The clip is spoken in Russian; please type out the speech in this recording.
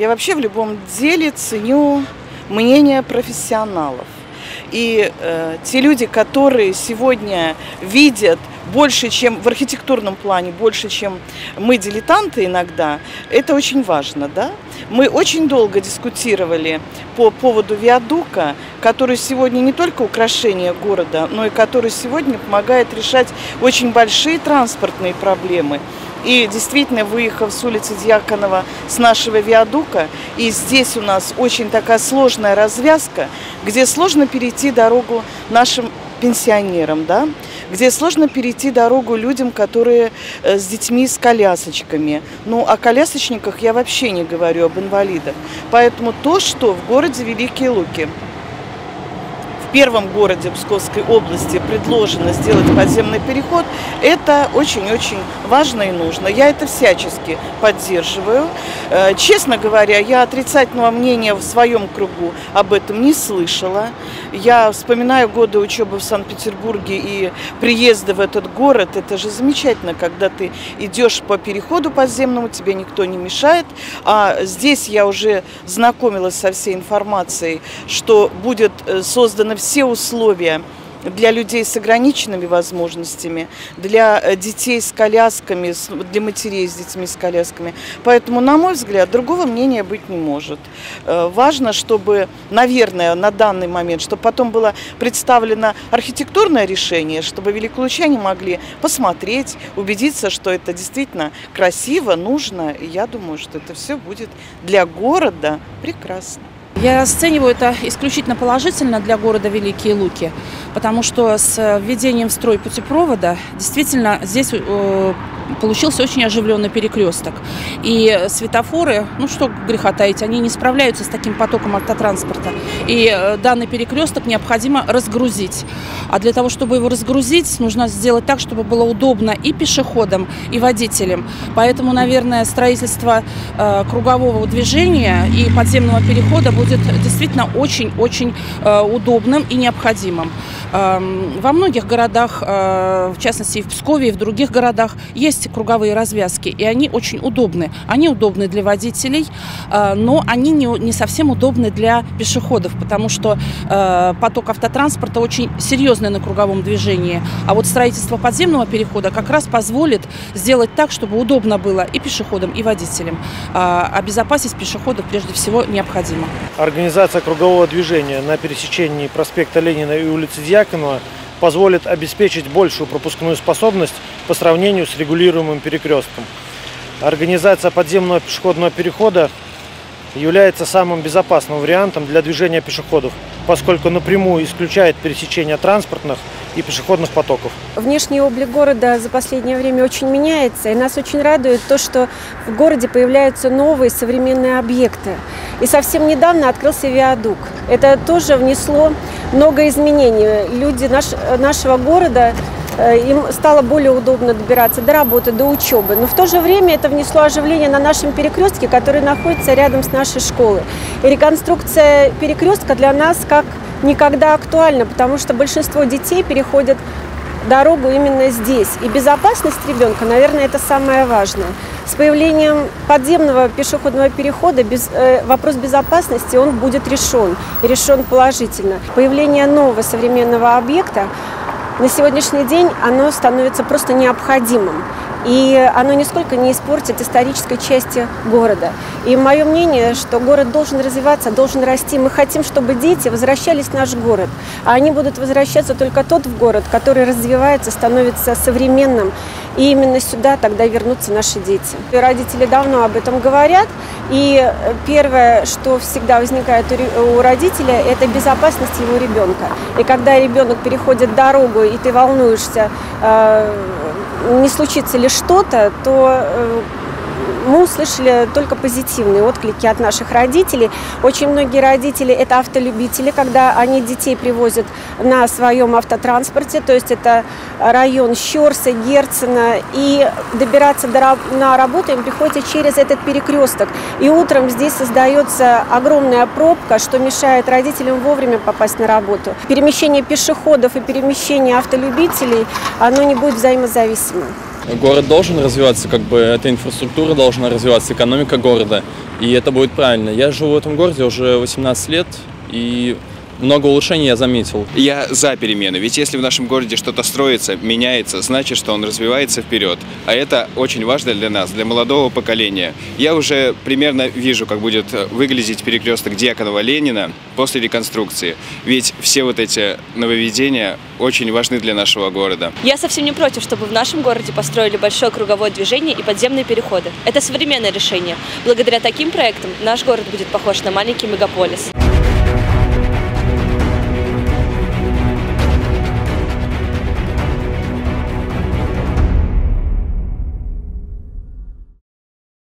Я вообще в любом деле ценю мнение профессионалов. И э, те люди, которые сегодня видят больше, чем в архитектурном плане, больше, чем мы, дилетанты иногда, это очень важно, да? Мы очень долго дискутировали по поводу виадука, который сегодня не только украшение города, но и который сегодня помогает решать очень большие транспортные проблемы. И действительно, выехав с улицы Дьяконова с нашего виадука, и здесь у нас очень такая сложная развязка, где сложно перейти дорогу нашим пенсионерам, да, где сложно перейти дорогу людям, которые э, с детьми, с колясочками. Ну, о колясочниках я вообще не говорю, об инвалидах. Поэтому то, что в городе Великие Луки – первом городе Псковской области предложено сделать подземный переход, это очень-очень важно и нужно. Я это всячески поддерживаю. Э, честно говоря, я отрицательного мнения в своем кругу об этом не слышала. Я вспоминаю годы учебы в Санкт-Петербурге и приезда в этот город. Это же замечательно, когда ты идешь по переходу подземному, тебе никто не мешает. А здесь я уже знакомилась со всей информацией, что будет э, создано все условия для людей с ограниченными возможностями, для э, детей с колясками, для матерей с детьми с колясками. Поэтому, на мой взгляд, другого мнения быть не может. Э, важно, чтобы, наверное, на данный момент, чтобы потом было представлено архитектурное решение, чтобы великолучане могли посмотреть, убедиться, что это действительно красиво, нужно. И я думаю, что это все будет для города прекрасно. Я расцениваю это исключительно положительно для города Великие Луки, потому что с введением в строй путепровода действительно здесь э, получился очень оживленный перекресток. И светофоры, ну что греха таить, они не справляются с таким потоком автотранспорта. И э, данный перекресток необходимо разгрузить. А для того, чтобы его разгрузить, нужно сделать так, чтобы было удобно и пешеходам, и водителям. Поэтому, наверное, строительство э, кругового движения и подземного перехода будет действительно очень-очень э, удобным и необходимым. Эм, во многих городах, в частности и в Пскове, и в других городах, есть есть круговые развязки, и они очень удобны. Они удобны для водителей, э, но они не, не совсем удобны для пешеходов, потому что э, поток автотранспорта очень серьезный на круговом движении. А вот строительство подземного перехода как раз позволит сделать так, чтобы удобно было и пешеходам, и водителям. Обезопасить пешеходов прежде всего необходимо. Организация кругового движения на пересечении проспекта Ленина и улицы Дьяконова позволит обеспечить большую пропускную способность по сравнению с регулируемым перекрестком. Организация подземного пешеходного перехода является самым безопасным вариантом для движения пешеходов, поскольку напрямую исключает пересечение транспортных и пешеходных потоков. Внешний облик города за последнее время очень меняется, и нас очень радует то, что в городе появляются новые современные объекты. И совсем недавно открылся виадук. Это тоже внесло много изменений. Люди наш, нашего города им стало более удобно добираться до работы, до учебы. Но в то же время это внесло оживление на нашем перекрестке, который находится рядом с нашей школой. И реконструкция перекрестка для нас как никогда актуальна, потому что большинство детей переходят дорогу именно здесь. И безопасность ребенка, наверное, это самое важное. С появлением подземного пешеходного перехода без, э, вопрос безопасности он будет решен, и решен положительно. Появление нового современного объекта на сегодняшний день оно становится просто необходимым. И оно нисколько не испортит исторической части города. И мое мнение, что город должен развиваться, должен расти. Мы хотим, чтобы дети возвращались в наш город. А они будут возвращаться только тот в город, который развивается, становится современным. И именно сюда тогда вернутся наши дети. И родители давно об этом говорят. И первое, что всегда возникает у родителя, это безопасность его ребенка. И когда ребенок переходит дорогу, и ты волнуешься, э, не случится ли что-то, то э, мы услышали только позитивные отклики от наших родителей. Очень многие родители – это автолюбители, когда они детей привозят на своем автотранспорте, то есть это район Щерса, Герцена, и добираться до, на работу им приходится через этот перекресток. И утром здесь создается огромная пробка, что мешает родителям вовремя попасть на работу. Перемещение пешеходов и перемещение автолюбителей, оно не будет взаимозависимым. Город должен развиваться, как бы эта инфраструктура должна развиваться, экономика города. И это будет правильно. Я живу в этом городе уже 18 лет, и много улучшений я заметил. Я за перемены, ведь если в нашем городе что-то строится, меняется, значит, что он развивается вперед. А это очень важно для нас, для молодого поколения. Я уже примерно вижу, как будет выглядеть перекресток Дьяконова-Ленина после реконструкции. Ведь все вот эти нововведения очень важны для нашего города. Я совсем не против, чтобы в нашем городе построили большое круговое движение и подземные переходы. Это современное решение. Благодаря таким проектам наш город будет похож на маленький мегаполис.